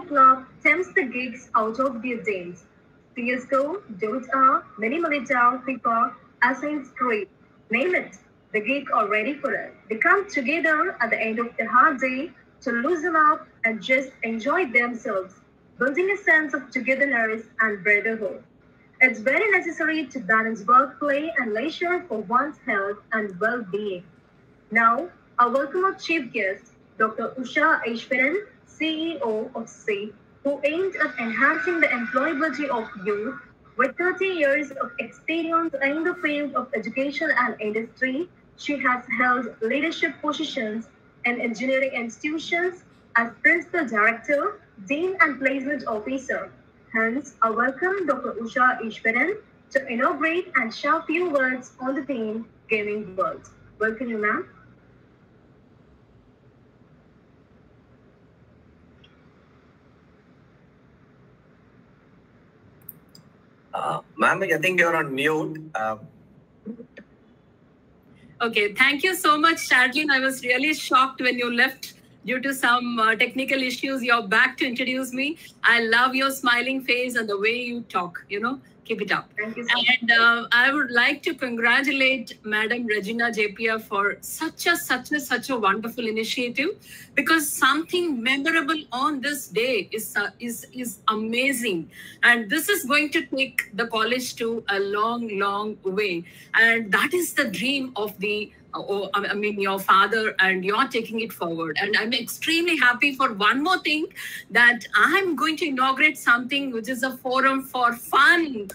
club tempts the geeks out of their days. CSGO, Dota, Mini Militia, FIFA, Assassin's Creed, name it. The geeks are ready for it. They come together at the end of the hard day to loosen up and just enjoy themselves, building a sense of togetherness and brotherhood. It's very necessary to balance work, play, and leisure for one's health and well-being. Now, I welcome our chief guest, Dr. Ushaa Eswaran, CEO of SEE, who aimed at enhancing the employability of youth with 30 years of experience in the field of education and industry. She has held leadership positions in engineering institutions as Principal Director, Dean and Placement Officer. Hence, I welcome Dr. Ushaa Eswaran to inaugurate and share a few words on the theme Gaming World. Welcome you, ma'am. Uh, ma'am, I think you're on mute. Uh, Okay, thank you so much, Shadlin. I was really shocked when you left due to some uh, technical issues. You're back to introduce me. I love your smiling face and the way you talk. You know, keep it up. Thank you so much. And uh, I would like to congratulate Madam Regina Jeppiar for such a such a such a wonderful initiative because something memorable on this day is uh, is is amazing, and this is going to take the college to a long long way, and that is the dream of the oh, I mean, your father, and you're taking it forward. And I'm extremely happy for one more thing that I'm going to inaugurate something which is a forum for fun.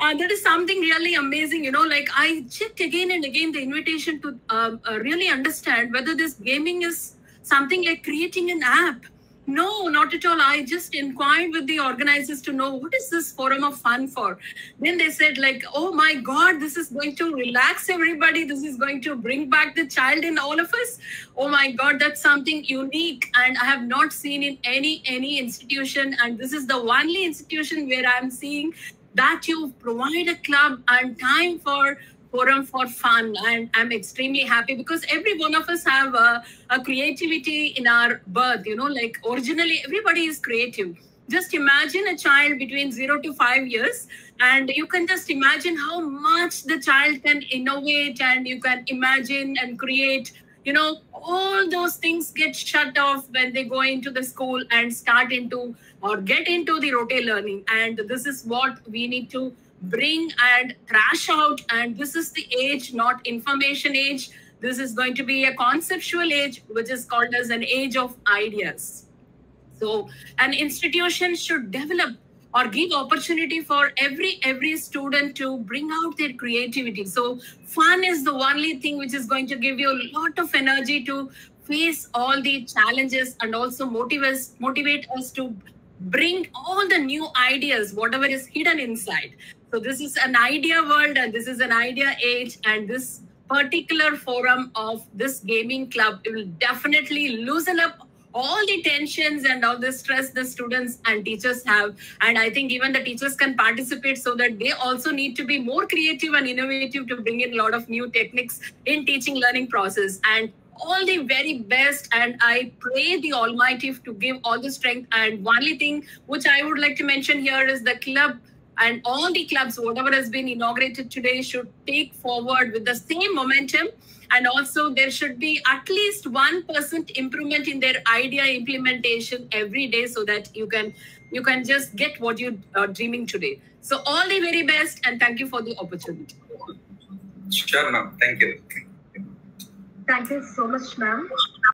And that is something really amazing. You know, like I checked again and again the invitation to um, uh, really understand whether this gaming is something like creating an app. No, not at all. I just inquired with the organizers to know what is this forum of fun for. Then they said, like, oh my God, this is going to relax everybody. This is going to bring back the child in all of us. Oh my God, that's something unique. And I have not seen in any any institution. And this is the only institution where I'm seeing that you provide a club and time for forum for fun. And i'm extremely happy because every one of us have a, a creativity in our birth you know like originally everybody is creative. Just imagine a child between 0 to 5 years and you can just imagine how much the child can innovate and you can imagine and create. You know all those things get shut off when they go into the school and start into or get into the rote learning. And this is what we need to bring and trash out and this is the age not information age. This is going to be a conceptual age which is called as an age of ideas. So an institution should develop or give opportunity for every every student to bring out their creativity. So fun is the only thing which is going to give you a lot of energy to face all the challenges and also motivate us, motivate us to bring all the new ideas whatever is hidden inside so this is an idea world and this is an idea age and this particular forum of this gaming club will definitely loosen up all the tensions and all the stress the students and teachers have. And i think even the teachers can participate so that they also need to be more creative and innovative to bring in a lot of new techniques in teaching learning process. And all the very best. And i pray the almighty to give all the strength. And one thing which i would like to mention here is the club and all the clubs whatever has been inaugurated today should take forward with the same momentum and also there should be at least 1% improvement in their idea implementation every day so that you can you can just get what you are dreaming today so all the very best and thank you for the opportunity sure, ma'am. Thank you. Thank you so much, ma'am.